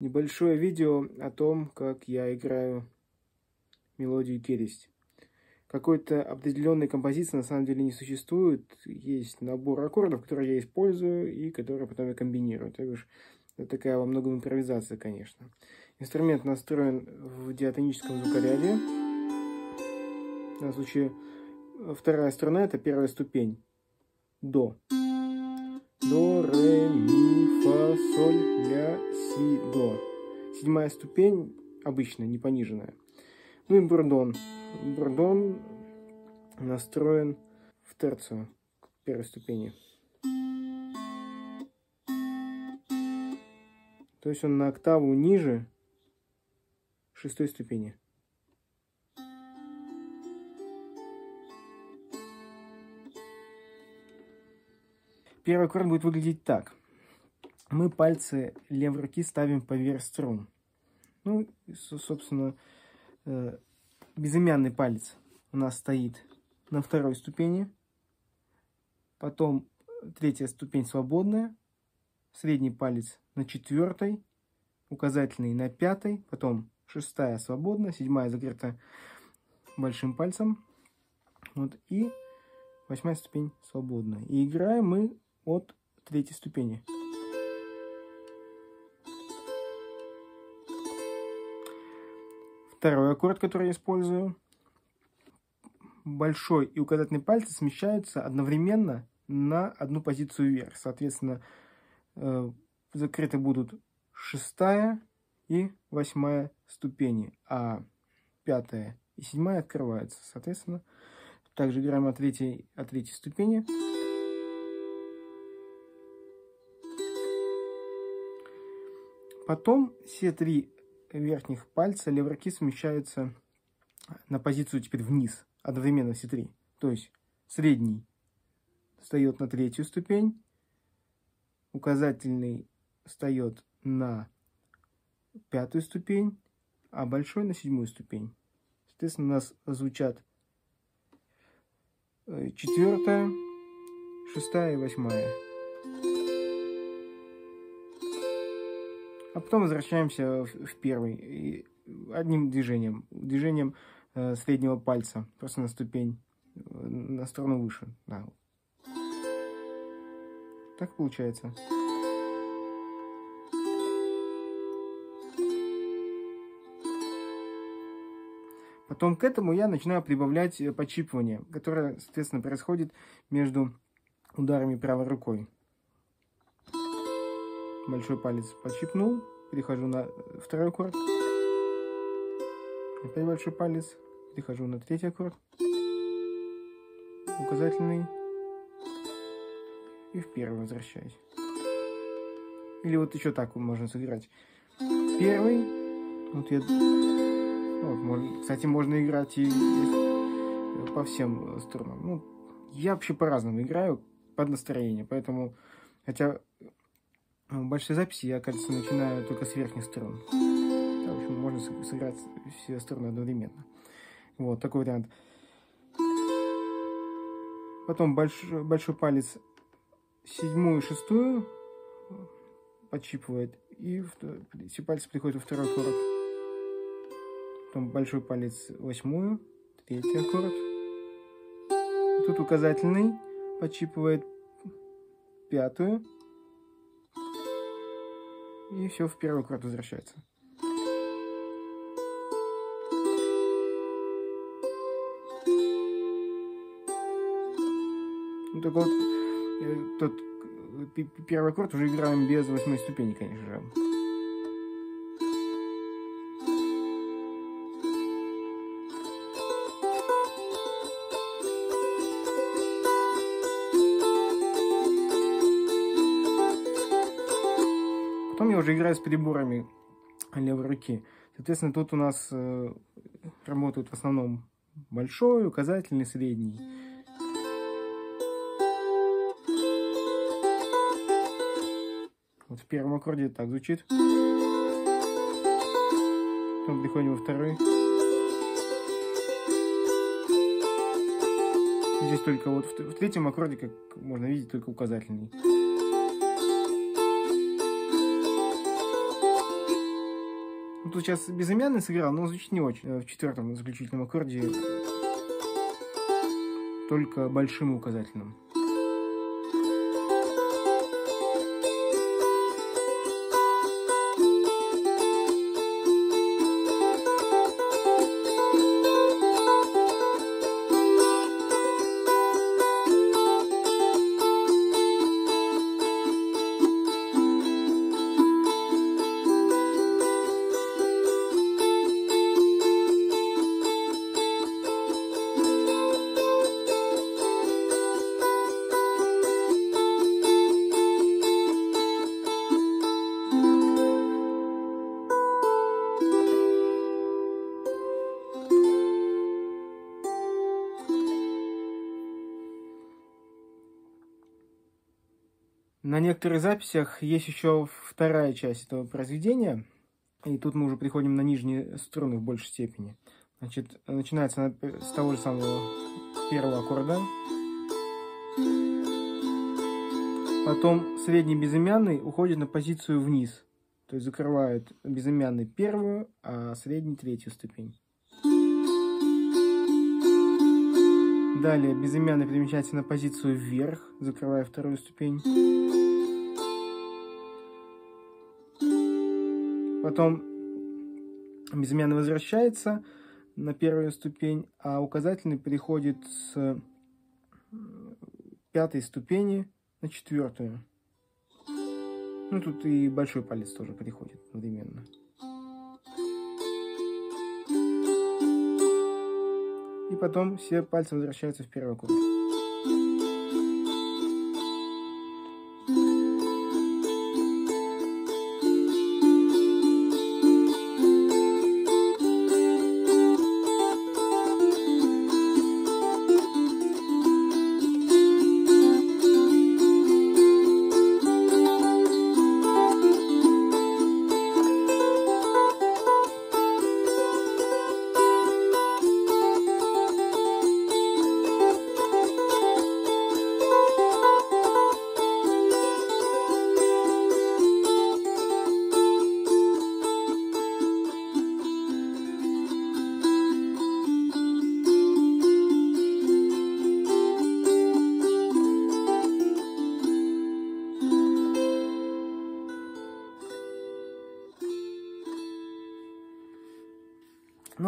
Небольшое видео о том, как я играю мелодию келесть. Какой-то определенной композиции на самом деле не существует. Есть набор аккордов, которые я использую и которые потом я комбинирую. То бишь, это такая во многом импровизация, конечно. Инструмент настроен в диатоническом звукоряде. В данном случае вторая струна – это первая ступень. До. До, ре, ми, фа, соль, ля, си, до. Седьмая ступень обычная, не пониженная. Ну и бурдон. Бурдон настроен в терцию, к первой ступени. То есть он на октаву ниже шестой ступени. Первый аккорд будет выглядеть так. Мы пальцы левой руки ставим поверх струн. Ну, собственно, э, безымянный палец у нас стоит на второй ступени. Потом третья ступень свободная. Средний палец на четвертой. Указательный на пятой. Потом шестая свободная. Седьмая закрыта большим пальцем. Вот, и восьмая ступень свободная. И играем мы от третьей ступени. Второй аккорд, который я использую. Большой и указательный пальцы смещаются одновременно на одну позицию вверх. Соответственно, э, закрыты будут шестая и восьмая ступени, а пятая и седьмая открываются. Соответственно, также играем от третьей, от третьей ступени. Потом все три верхних пальца левой руки смещаются на позицию теперь вниз, одновременно все три. То есть средний встает на третью ступень, указательный встает на пятую ступень, а большой на седьмую ступень. Соответственно, у нас звучат э, четвертая, шестая и восьмая. А потом возвращаемся в первый. одним движением. Движением э, среднего пальца. Просто на ступень. Э, на сторону выше. Да. Так получается. Потом к этому я начинаю прибавлять э, подчипывание, которое, соответственно, происходит между ударами правой рукой большой палец подщипнул, перехожу на второй аккорд, опять большой палец, перехожу на третий аккорд, указательный и в первый возвращаюсь. Или вот еще так можно сыграть. Первый, вот я, вот, можно, кстати, можно играть и по всем струнам. Ну, я вообще по-разному играю, под настроение, поэтому, хотя в большой записи я, кажется, начинаю только с верхних сторон. Да, в общем, можно сыграть все стороны одновременно. Вот, такой вариант. Потом большой, большой палец седьмую и шестую подщипывает. И все пальцы приходят во второй аккорд. Потом большой палец восьмую, третий аккорд. Тут указательный подщипывает пятую и все в первый аккорд возвращается. Ну, так вот, э, тот э, первый аккорд уже играем без восьмой ступени, конечно же. Уже играю с приборами левой руки. Соответственно, тут у нас э, работают в основном большой, указательный, средний. Вот в первом аккорде так звучит. Потом приходим во второй. Здесь только вот в третьем аккорде, как можно видеть, только указательный. Тут сейчас безымянный сыграл, но звучит не очень. Э, в четвертом заключительном аккорде только большим указательным. На некоторых записях есть еще вторая часть этого произведения, и тут мы уже приходим на нижние струны в большей степени. Значит, начинается с того же самого первого аккорда. Потом средний безымянный уходит на позицию вниз. То есть закрывает безымянный первую, а средний третью ступень. Далее безымянный перемещается на позицию вверх, закрывая вторую ступень. Потом безымянный возвращается на первую ступень, а указательный переходит с пятой ступени на четвертую. Ну, тут и большой палец тоже переходит одновременно. И потом все пальцы возвращаются в первый круг.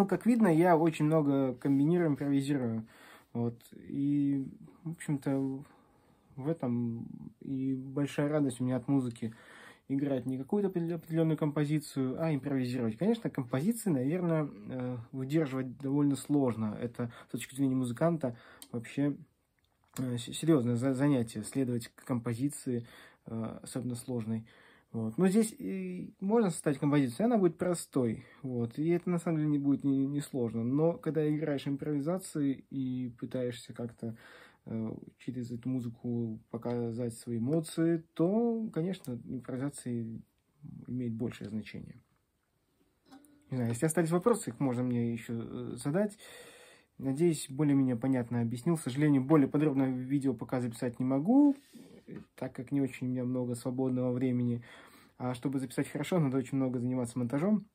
Ну, как видно, я очень много комбинирую, импровизирую. Вот. И, в общем-то, в этом и большая радость у меня от музыки. Играть не какую-то определенную композицию, а импровизировать. Конечно, композиции, наверное, э, выдерживать довольно сложно. Это с точки зрения музыканта вообще э, серьезное занятие, следовать композиции, э, особенно сложной. Вот. Но здесь можно составить композицию, она будет простой. Вот. И это на самом деле не будет не, не сложно. Но когда играешь импровизации и пытаешься как-то э, через эту музыку показать свои эмоции, то, конечно, импровизации имеет большее значение. Не знаю, если остались вопросы, их можно мне еще э, задать. Надеюсь, более-менее понятно объяснил. К сожалению, более подробно видео пока записать не могу так как не очень у меня много свободного времени. А чтобы записать хорошо, надо очень много заниматься монтажом.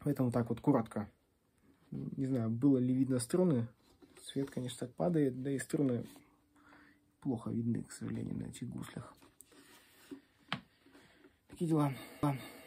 Поэтому так вот коротко. Не знаю, было ли видно струны. Свет, конечно, так падает, да и струны плохо видны, к сожалению, на этих гуслях. Такие дела.